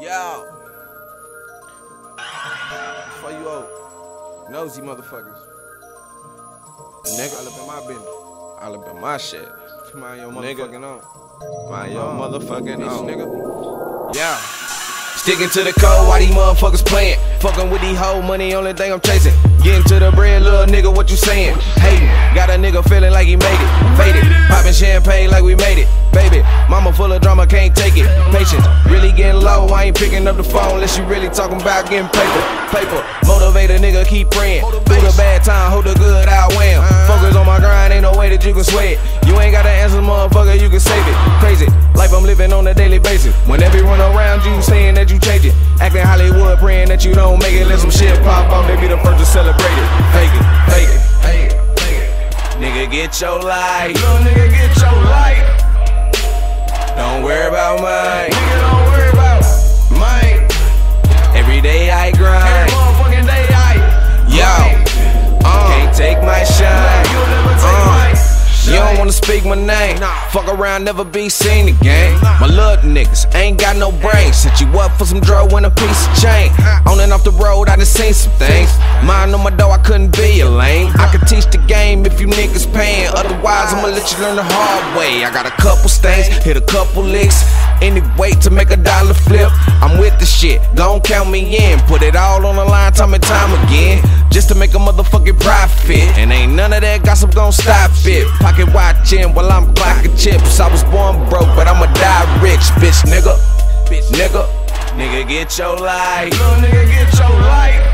Yo. Before you old, nosy motherfuckers. Nigga, all up in my business. All up in my shit. Mind your motherfucking own. Mind your motherfucking own. nigga. Yeah. Sticking to the code, why these motherfuckers playing? Fucking with these hoe money, only thing I'm chasing. Getting to the bread, little nigga, what you saying? Hating, got a nigga feeling like he made it. Faded, popping champagne like we made it. Baby, mama full of drama, can't take it. Patience, really getting low, I ain't picking up the phone unless you really talking about getting paper. Paper, motivate a nigga, keep praying. Through the bad time, hold the good, I wham. Focus on my grind, ain't no way that you can sway living on a daily basis. When everyone around you saying that you change it. Acting Hollywood, praying that you don't make it. Let some shit pop off, they be the first to celebrate it. Fake it, fake it, fake it, fake it. Nigga, get your light. Little nigga, get your light. Don't wanna speak my name. Fuck around, never be seen again. My little niggas ain't got no brains. Set you up for some dro and a piece of chain. On and off the road, I done seen some things. Mind on my door, I couldn't be a lame. I could teach the game if you niggas you learn the hard way. I got a couple stains, hit a couple licks. Any way to make a dollar flip. I'm with the shit, don't count me in. Put it all on the line, time and time again. Just to make a motherfucking profit. And ain't none of that gossip gon' stop it. Pocket watching while I'm clocking chips. I was born broke, but I'ma die rich, bitch nigga. Bitch nigga. Nigga, get your life. Little nigga, get your light.